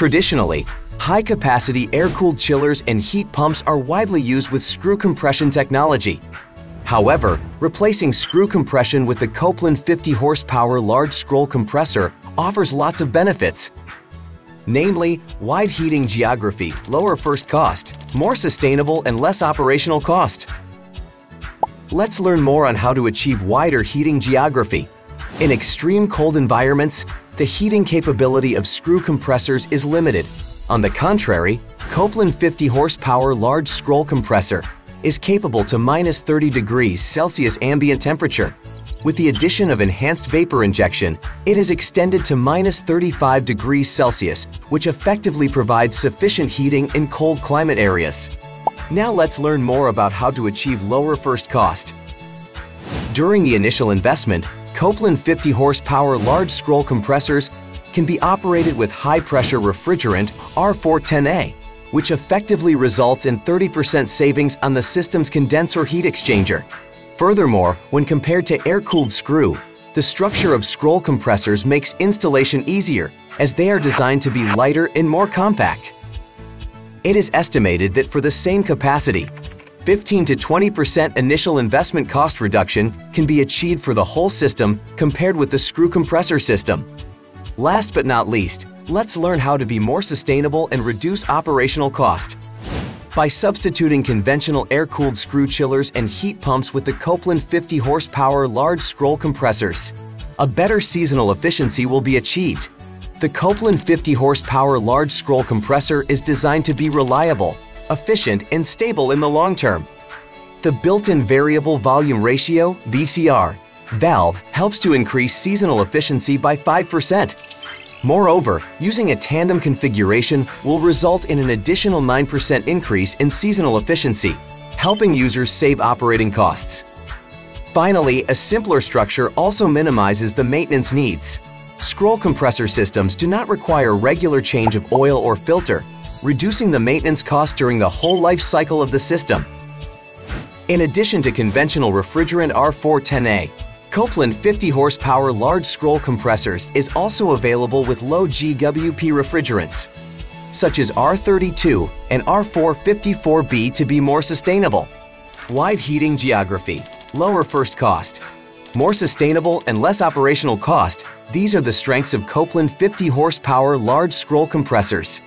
Traditionally, high-capacity air-cooled chillers and heat pumps are widely used with screw compression technology. However, replacing screw compression with the Copeland 50 horsepower large scroll compressor offers lots of benefits. Namely, wide heating geography, lower first cost, more sustainable and less operational cost. Let's learn more on how to achieve wider heating geography. In extreme cold environments, the heating capability of screw compressors is limited. On the contrary, Copeland 50 horsepower large scroll compressor is capable to minus 30 degrees Celsius ambient temperature. With the addition of enhanced vapor injection, it is extended to minus 35 degrees Celsius, which effectively provides sufficient heating in cold climate areas. Now let's learn more about how to achieve lower first cost. During the initial investment, Copeland 50 horsepower large scroll compressors can be operated with high-pressure refrigerant R410A, which effectively results in 30% savings on the system's condenser heat exchanger. Furthermore, when compared to air-cooled screw, the structure of scroll compressors makes installation easier as they are designed to be lighter and more compact. It is estimated that for the same capacity, 15 to 20% initial investment cost reduction can be achieved for the whole system compared with the screw compressor system. Last but not least, let's learn how to be more sustainable and reduce operational cost. By substituting conventional air-cooled screw chillers and heat pumps with the Copeland 50 horsepower large scroll compressors, a better seasonal efficiency will be achieved. The Copeland 50 horsepower large scroll compressor is designed to be reliable, efficient, and stable in the long term. The built-in variable volume ratio, VVR, valve helps to increase seasonal efficiency by 5%. Moreover, using a tandem configuration will result in an additional 9% increase in seasonal efficiency, helping users save operating costs. Finally, a simpler structure also minimizes the maintenance needs. Scroll compressor systems do not require regular change of oil or filter, reducing the maintenance cost during the whole life cycle of the system. In addition to conventional refrigerant R410A, Copeland 50 horsepower large scroll compressors is also available with low GWP refrigerants, such as R32 and R454B to be more sustainable. Wide heating geography, lower first cost, more sustainable and less operational cost, these are the strengths of Copeland 50 horsepower large scroll compressors.